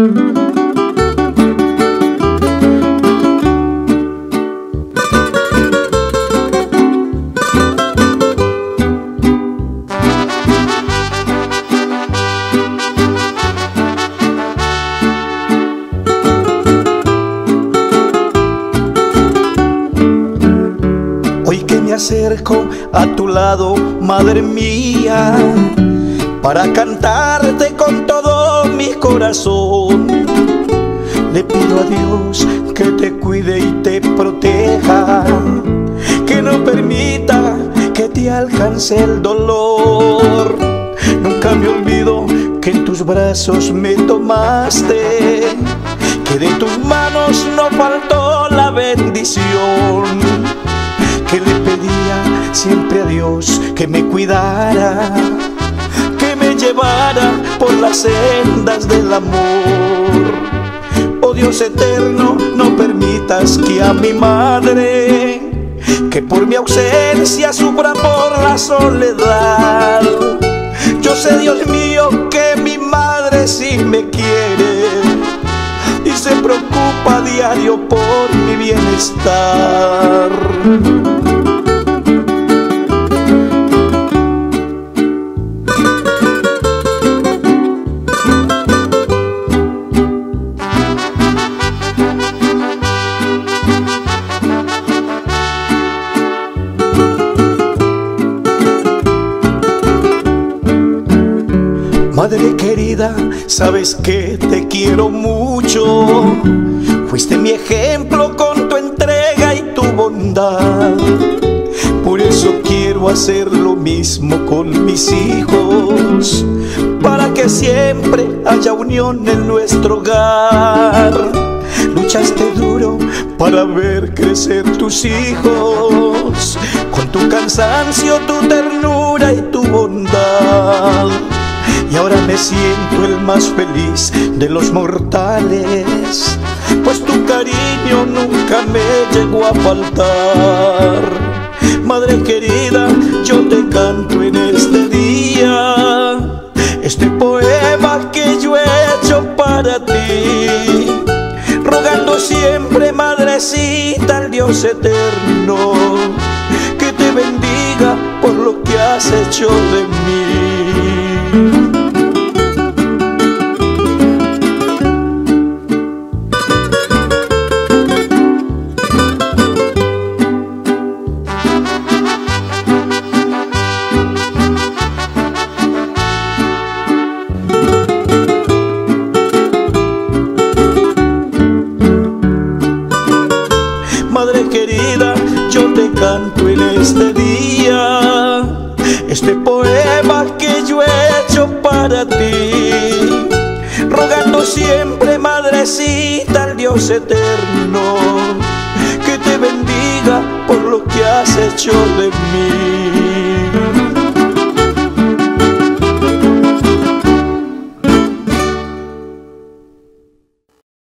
Hoy que me acerco a tu lado, madre mía, para cantarte con todo mi corazón. Le pido a Dios que te cuide y te proteja, que no permita que te alcance el dolor. Nunca me olvido que en tus brazos me tomaste, que de tus manos no faltó la bendición que le pedía siempre a Dios que me cuidara, que me llevara por las sendas del amor. Dios eterno, no permitas que a mi madre, que por mi ausencia sufra por la soledad. Yo sé, Dios mío, que mi madre sí me quiere y se preocupa a diario por mi bienestar. Madre querida, sabes que te quiero mucho. Fuiste mi ejemplo con tu entrega y tu bondad. Por eso quiero hacer lo mismo con mis hijos, para que siempre haya unión en nuestro hogar. Luchaste duro para ver crecer tus hijos, con tu cansancio, tu ternura y tu bondad. Y ahora me siento el más feliz de los mortales, pues tu cariño nunca me llegó a faltar. Madre querida, yo te canto en este día, este poema que yo he hecho para ti, rogando siempre, madrecita, al Dios eterno, que te bendiga por lo que has hecho de mí. Yo te canto en este día este poema que yo he hecho para ti, rogando siempre, madrecita, al Dios eterno, que te bendiga por lo que has hecho de mí.